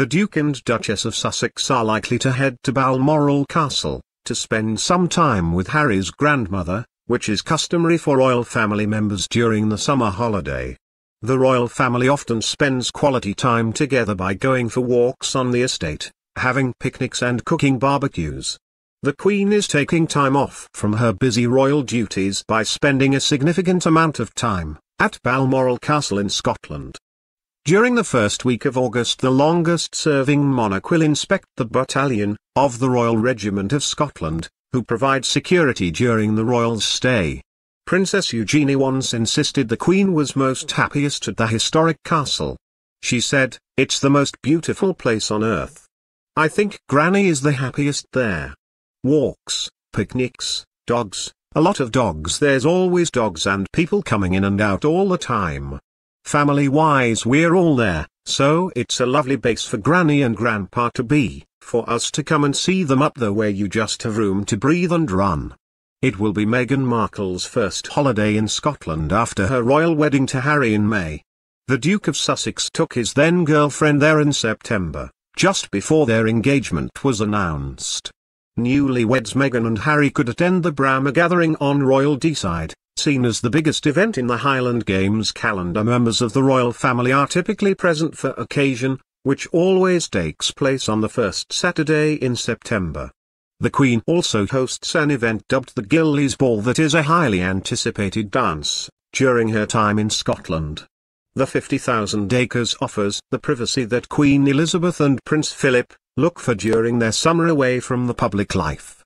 The Duke and Duchess of Sussex are likely to head to Balmoral Castle, to spend some time with Harry's grandmother, which is customary for royal family members during the summer holiday. The royal family often spends quality time together by going for walks on the estate, having picnics and cooking barbecues. The Queen is taking time off from her busy royal duties by spending a significant amount of time at Balmoral Castle in Scotland. During the first week of August the longest-serving monarch will inspect the battalion of the Royal Regiment of Scotland, who provide security during the royals' stay. Princess Eugenie once insisted the Queen was most happiest at the historic castle. She said, it's the most beautiful place on earth. I think Granny is the happiest there. Walks, picnics, dogs, a lot of dogs there's always dogs and people coming in and out all the time. Family-wise we're all there, so it's a lovely base for Granny and Grandpa to be, for us to come and see them up there where you just have room to breathe and run. It will be Meghan Markle's first holiday in Scotland after her royal wedding to Harry in May. The Duke of Sussex took his then-girlfriend there in September, just before their engagement was announced. Newlyweds Meghan and Harry could attend the Braemar gathering on Royal Deeside, seen as the biggest event in the Highland Games calendar. Members of the royal family are typically present for occasion, which always takes place on the first Saturday in September. The Queen also hosts an event dubbed the Gillies Ball that is a highly anticipated dance, during her time in Scotland. The 50,000 acres offers the privacy that Queen Elizabeth and Prince Philip look for during their summer away from the public life.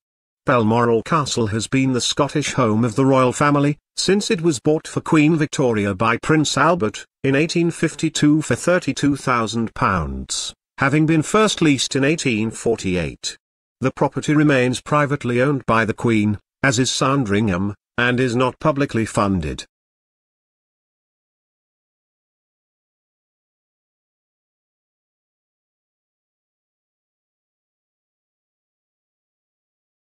Balmoral Castle has been the Scottish home of the royal family, since it was bought for Queen Victoria by Prince Albert, in 1852 for £32,000, having been first leased in 1848. The property remains privately owned by the Queen, as is Sandringham, and is not publicly funded.